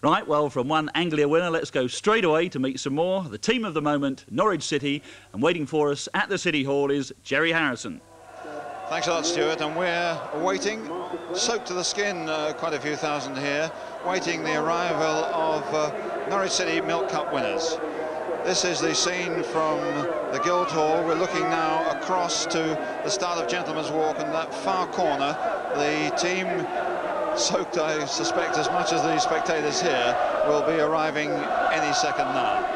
Right, well, from one Anglia winner, let's go straight away to meet some more. The team of the moment, Norwich City, and waiting for us at the City Hall is Gerry Harrison. Thanks a lot, Stuart, and we're waiting, soaked to the skin, uh, quite a few thousand here, waiting the arrival of uh, Norwich City Milk Cup winners. This is the scene from the Guildhall. We're looking now across to the start of Gentleman's Walk and that far corner. The team soaked, I suspect, as much as the spectators here, will be arriving any second now.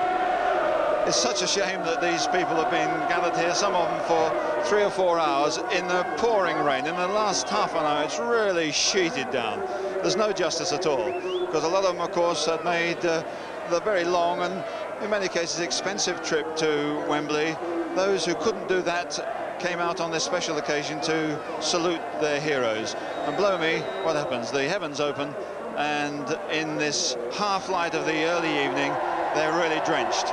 It's such a shame that these people have been gathered here, some of them for three or four hours, in the pouring rain. In the last half an hour, it's really sheeted down. There's no justice at all, because a lot of them, of course, had made uh, the very long and, in many cases, expensive trip to Wembley. Those who couldn't do that came out on this special occasion to salute their heroes. And blow me, what happens? The heavens open, and in this half light of the early evening, they're really drenched.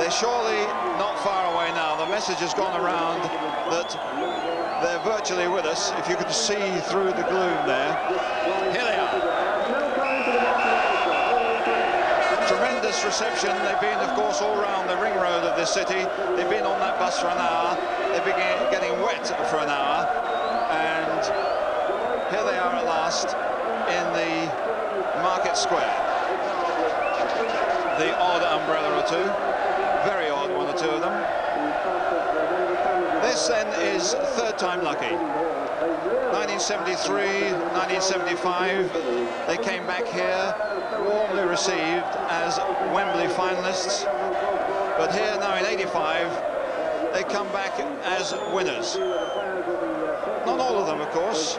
They're surely not far away now. The message has gone around that they're virtually with us. If you could see through the gloom there. Here they are. Tremendous reception. They've been, of course, all round the ring road of this city. They've been on that bus for an hour. They've been getting wet for an hour, and here they are at last in the market square. The odd umbrella or two, very odd one or two of them. This then is third time lucky. 1973, 1975, they came back here, warmly received as Wembley finalists. But here now in 85, they come back as winners. Not all of them, of course.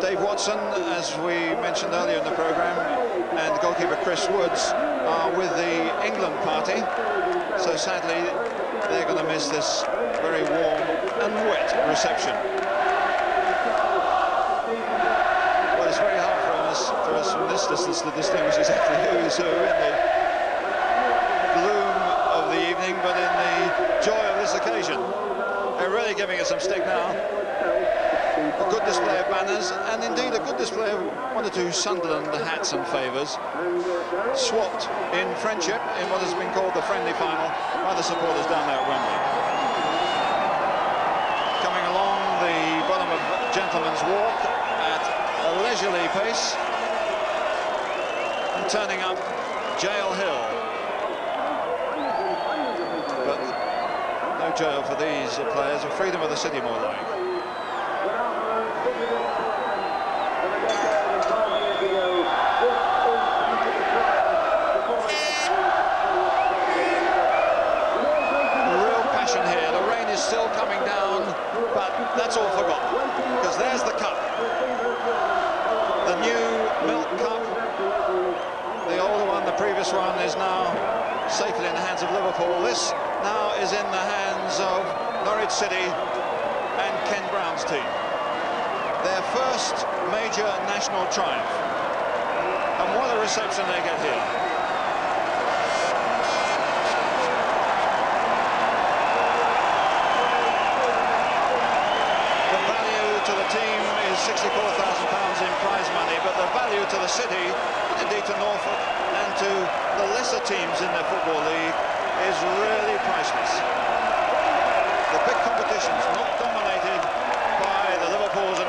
Dave Watson, as we mentioned earlier in the programme, and goalkeeper Chris Woods are with the England party. So sadly, they're going to miss this very warm and wet reception. Well, it's very hard for us, for us from this distance to distinguish exactly who is who in the gloom of the evening, but in the joy of this occasion. They're really giving us some stick now. A good display of banners, and indeed a good display of one or two Sunderland hats and favours, swapped in friendship in what has been called the friendly final by the supporters down there at Wembley. Coming along the bottom of Gentleman's Walk at a leisurely pace, and turning up Gaol Hill. But no jail for these players, and freedom of the city more like. Real passion here. The rain is still coming down, but that's all forgotten, because there's the cup. The new milk cup. The older one, the previous one, is now safely in the hands of Liverpool. This now is in the hands of Norwich City and Ken Brown's team. Their first major national triumph. And what a reception they get here. The value to the team is £64,000 in prize money, but the value to the city, indeed to Norfolk, and to the lesser teams in the Football League is really priceless. The big competition's not dominated by the Liverpools and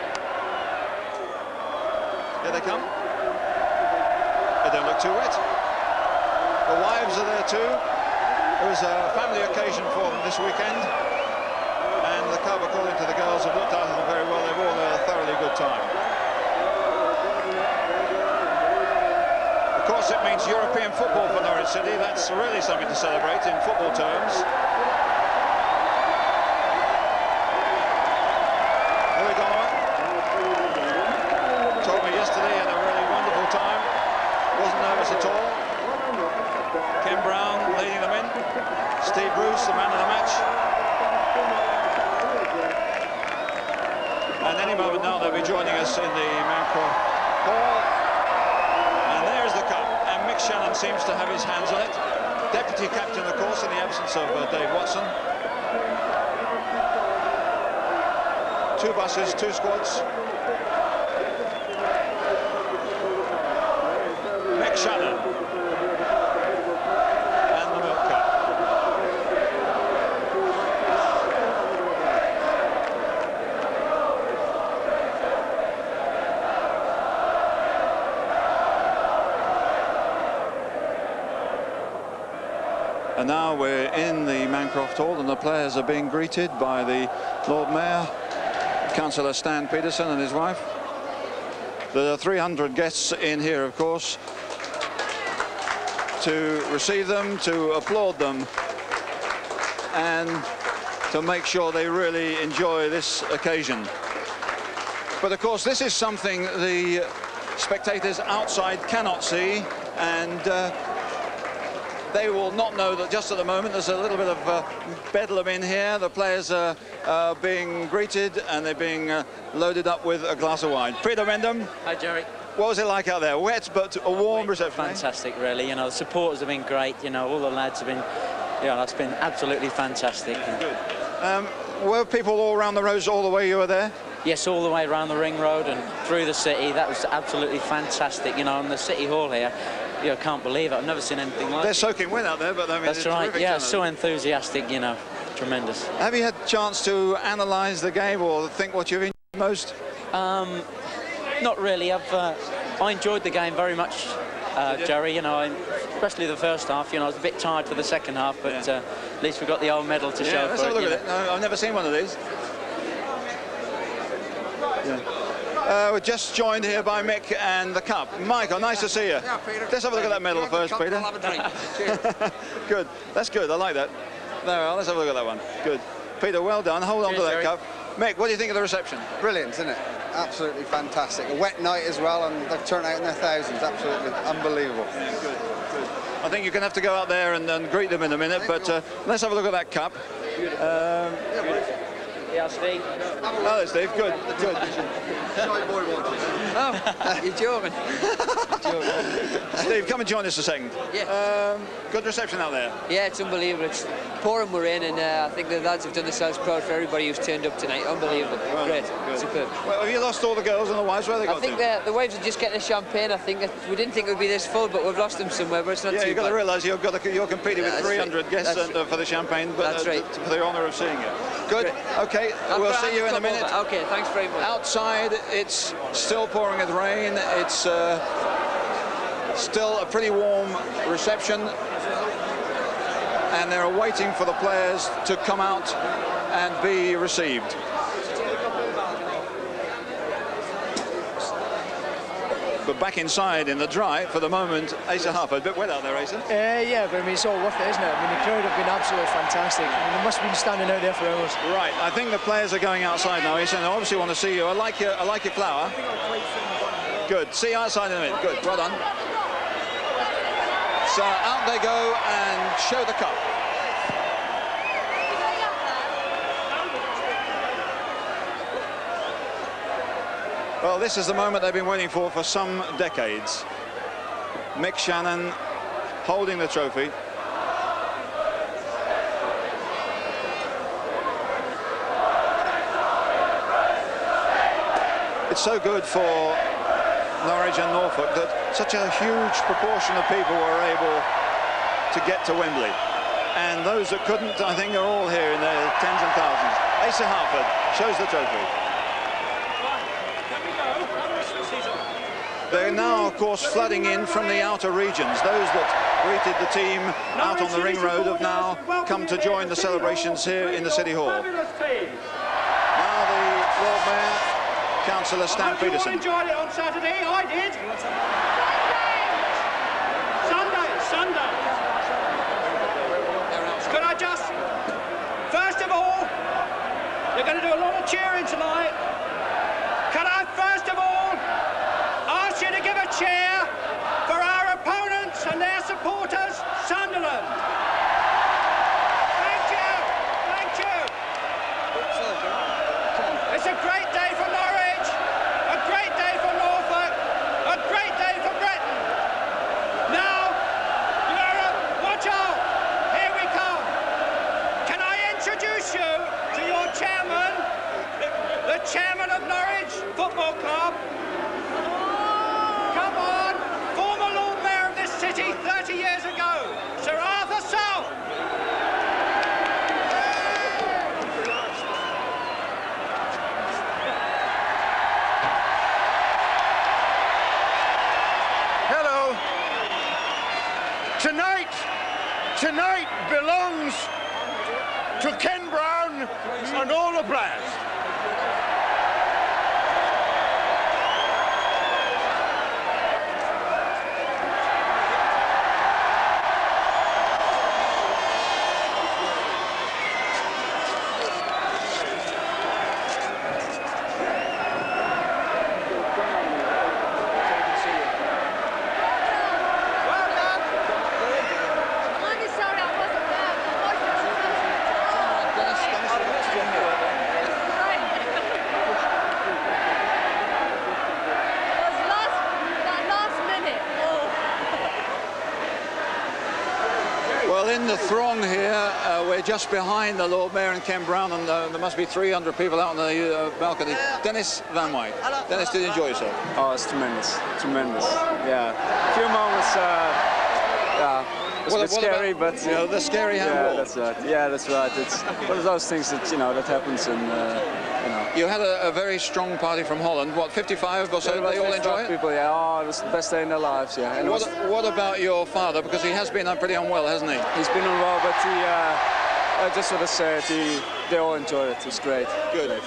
Here they come. They don't look too wet. The wives are there too. It was a family occasion for them this weekend. And the club, according to the girls, have looked after them very well. They've all had a thoroughly good time. Of course, it means European football for Norwich City. That's really something to celebrate in football terms. Louie Donowa told me yesterday he had a really wonderful time. Wasn't nervous at all. Ken Brown leading them in. Steve Bruce, the man of the match. And any moment now they'll be joining us in the Mancroft Hall. And there's the cup. And Mick Channon seems to have his hands on it. Deputy captain, of course, in the absence of uh, Dave Watson. Two buses, two squads. And. And now we're in the Mancroft Hall and the players are being greeted by the Lord Mayor, Councillor Stan Peterson and his wife. There are 300 guests in here, of course, to receive them, to applaud them, and to make sure they really enjoy this occasion. But of course, this is something the spectators outside cannot see, and uh, they will not know that just at the moment there's a little bit of uh, bedlam in here. The players are uh, being greeted and they're being uh, loaded up with a glass of wine. Peter Mendham, Hi, Gerry. What was it like out there? Wet, but a warm reception. eh? Fantastic, really. You know, the supporters have been great. You know, all the lads have been, yeah, that's been absolutely fantastic. And Um, were people all around the roads all the way you were there? yes, all the way around the ring road and through the city. That was absolutely fantastic. You know, and the city hall here, you know, can't believe it. I've never seen anything like They're it. soaking wet out there, but I mean, That's right. Yeah, so enthusiastic. You know, tremendous. Have you had a chance to analyse the game or think what you've enjoyed most? Um, not really. I've uh, I enjoyed the game very much, uh, Gerry. You know, I, especially the first half. You know, I was a bit tired for the second half, but Yeah. uh, at least we got the old medal to Yeah, show let's for have a it. look at know. it. No, I've never seen one of these. Yeah. Uh, we're just joined here by Mick and the cup. Michael, nice to see you. Yeah, Peter. Let's have a look at that medal first, Peter. I'll have a drink. Good. That's good. I like that. There we are. Let's have a look at that one. Good. Peter, well done. Hold on to that Gerry. cup. Mick, what do you think of the reception? Brilliant, isn't it? Absolutely fantastic. A wet night as well, and they've turned out in their thousands. Absolutely unbelievable. Good, good. I think you're going to have to go out there and, and greet them in a minute, but uh, let's have a look at that cup. Um, Yeah, Steve. oh, there's Steve. Good, good. Shy boy wanted. Oh, you're joking. Steve, come and join us a second. Yeah. Um, good reception out there. Yeah, it's unbelievable. It's pouring we're in, and uh, I think the lads have done themselves proud for everybody who's turned up tonight. Unbelievable. Well, Great. good. Superb. Well, have you lost all the girls and the wives? Where have they I think to? the, the waves are just getting the champagne. I think we didn't think it would be this full, but we've lost them somewhere. But it's not Yeah, too you've got to realise you've got to, you're competing with 300 right. guests That's and, uh, for the champagne, but That's uh, right. for the honour of seeing you. Good. Great. Okay, I'm we'll see you in a minute. over. Okay, thanks very much. Outside, it's still pouring with rain. It's uh, still a pretty warm reception. And they're waiting for the players to come out and be received. But back inside in the dry for the moment, Asa Hartford. A bit wet out there, Asa. Uh, yeah, but I mean, it's all worth it, isn't it? I mean, the crowd have been absolutely fantastic. I mean, they must have been standing out there for hours. Right, I think the players are going outside now, Asa, and they obviously want to see you. I like your, I like your flower. Good. See you outside in a minute. Good. Well done. So out they go and show the cup. Well, this is the moment they've been waiting for for some decades. Mick Channon holding the trophy. It's so good for Norwich and Norfolk that such a huge proportion of people were able to get to Wembley. And those that couldn't, I think, are all here in their tens and thousands. Asa Hartford shows the trophy. They're now, of course, flooding in from the outer regions. Those that greeted the team out on the ring road have now come to join the celebrations here in the City Hall. Now the Lord Mayor, Councillor Stan Peterson. enjoyed it on Saturday. I did. The throng here, uh, we're just behind the Lord Mayor and Ken Brown, and uh, there must be 300 people out on the uh, balcony. Dennis van Wijk. Dennis, did you enjoy yourself? Oh, it's tremendous, tremendous. Yeah, a few moments. It's What- a bit scary, about, but you know, the scary handball. yeah, that's right. Yeah, that's right. It's one of those things that you know that happens, and uh, you know. You had a, a very strong party from Holland. What, 55 or so? They all enjoy it? People, yeah, oh, it was the best day in their lives. Yeah, and What, was, what about your father? Because he has been uh, pretty unwell, hasn't he? he's been on well, but he. Uh, I just want to say it. He, they all enjoyed it. It's great. Good. Great.